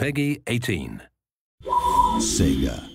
Peggy 18. Sega.